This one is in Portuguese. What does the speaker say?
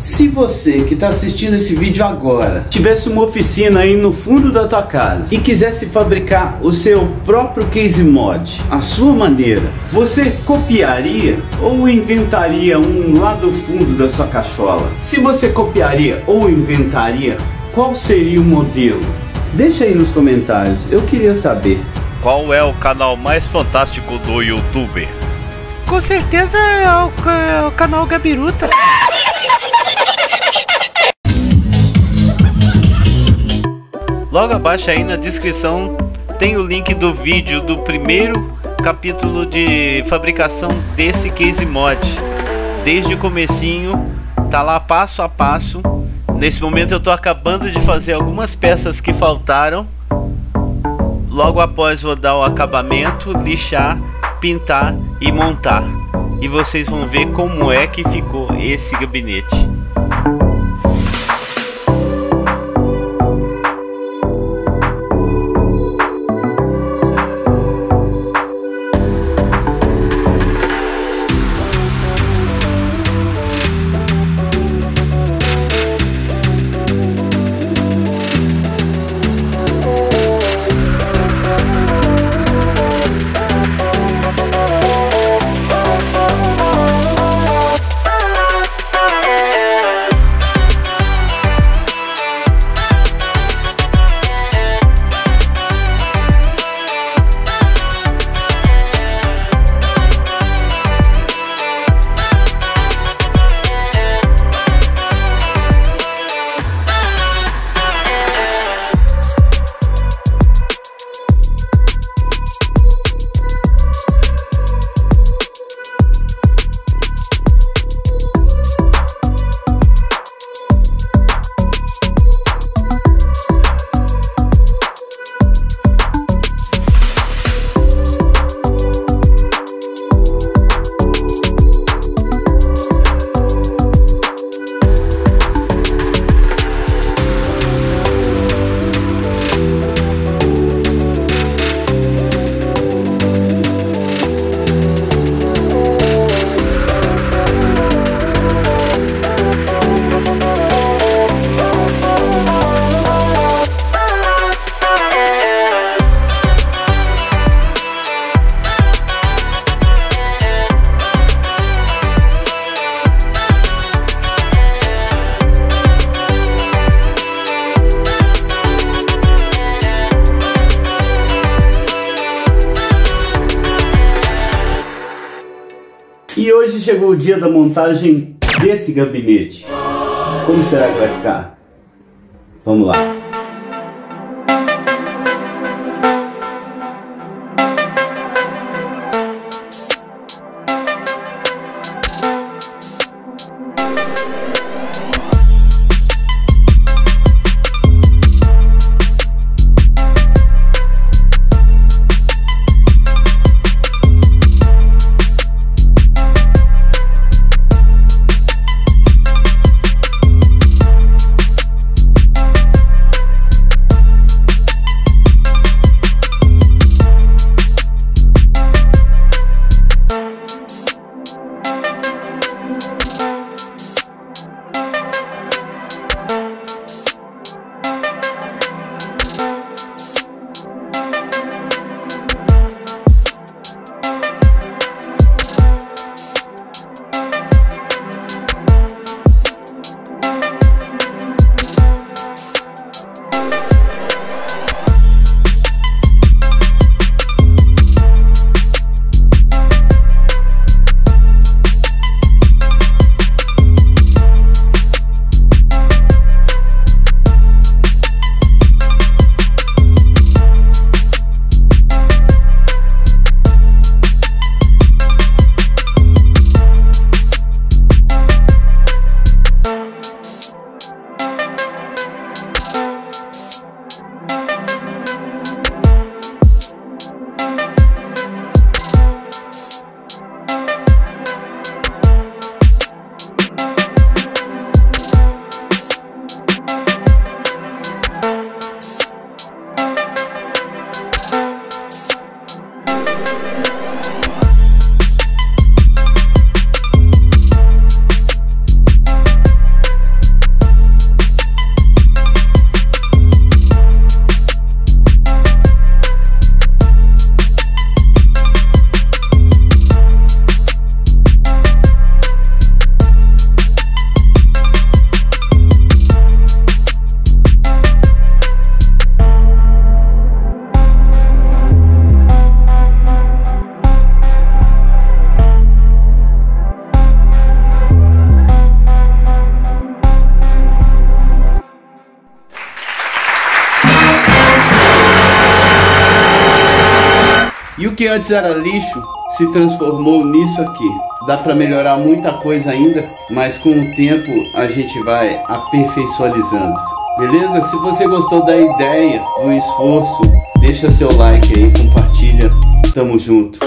Se você que está assistindo esse vídeo agora tivesse uma oficina aí no fundo da tua casa e quisesse fabricar o seu próprio case mod, a sua maneira, você copiaria ou inventaria um lá do fundo da sua cachola? Se você copiaria ou inventaria, qual seria o modelo? Deixa aí nos comentários, eu queria saber. Qual é o canal mais fantástico do YouTube? Com certeza é o, é o canal Gabiruta. Logo abaixo aí na descrição tem o link do vídeo do primeiro capítulo de fabricação desse case mod. Desde o comecinho, tá lá passo a passo. Nesse momento eu estou acabando de fazer algumas peças que faltaram. Logo após vou dar o acabamento, lixar, pintar e montar. E vocês vão ver como é que ficou esse gabinete. E hoje chegou o dia da montagem desse gabinete. Como será que vai ficar? Vamos lá. Que antes era lixo se transformou nisso aqui. Dá para melhorar muita coisa ainda, mas com o tempo a gente vai aperfeiçoalizando. Beleza? Se você gostou da ideia, do esforço, deixa seu like aí, compartilha. Tamo junto.